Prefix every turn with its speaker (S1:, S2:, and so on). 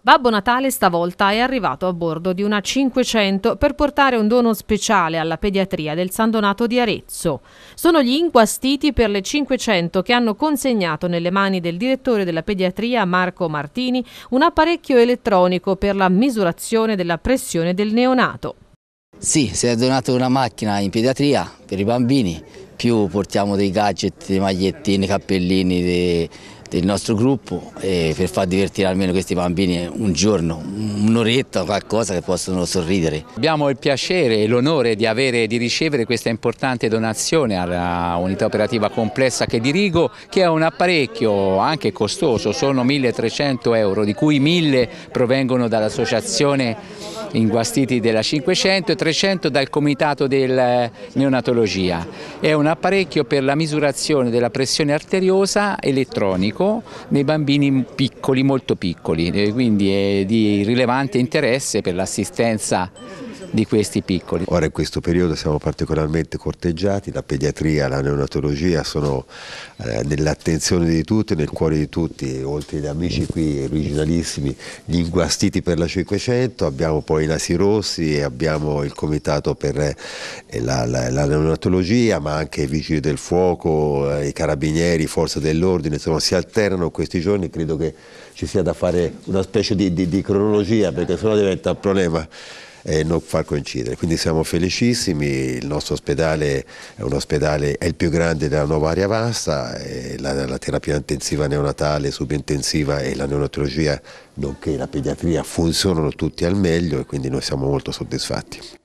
S1: Babbo Natale stavolta è arrivato a bordo di una 500 per portare un dono speciale alla pediatria del San Donato di Arezzo. Sono gli inguastiti per le 500 che hanno consegnato nelle mani del direttore della pediatria Marco Martini un apparecchio elettronico per la misurazione della pressione del neonato.
S2: Sì, si è donato una macchina in pediatria per i bambini, più portiamo dei gadget, dei magliettini, cappellini, dei del nostro gruppo per far divertire almeno questi bambini un giorno, un'oretta, qualcosa che possono sorridere.
S3: Abbiamo il piacere e l'onore di, di ricevere questa importante donazione alla unità operativa complessa che dirigo, che è un apparecchio anche costoso, sono 1300 euro, di cui 1000 provengono dall'associazione Inguastiti della 500 e 300 dal comitato del neonatologia. È un apparecchio per la misurazione della pressione arteriosa elettronico nei bambini piccoli, molto piccoli, quindi è di rilevante interesse per l'assistenza di questi piccoli.
S4: Ora in questo periodo siamo particolarmente corteggiati, la pediatria la neonatologia sono eh, nell'attenzione di tutti, nel cuore di tutti, oltre agli amici qui originalissimi, gli inguastiti per la 500, abbiamo poi i nasi rossi abbiamo il comitato per eh, la, la, la, neonatologia, ma anche i vigili del fuoco, eh, i carabinieri, forze dell'ordine, insomma si alternano questi giorni, credo che ci sia da fare una specie di, di, di cronologia perché sennò diventa un problema e non far coincidere. Quindi siamo felicissimi, il nostro ospedale è ospedale, è il più grande della nuova area vasta, la, la terapia intensiva neonatale, subintensiva e la neonatologia nonché la pediatria funzionano tutti al meglio e quindi noi siamo molto soddisfatti.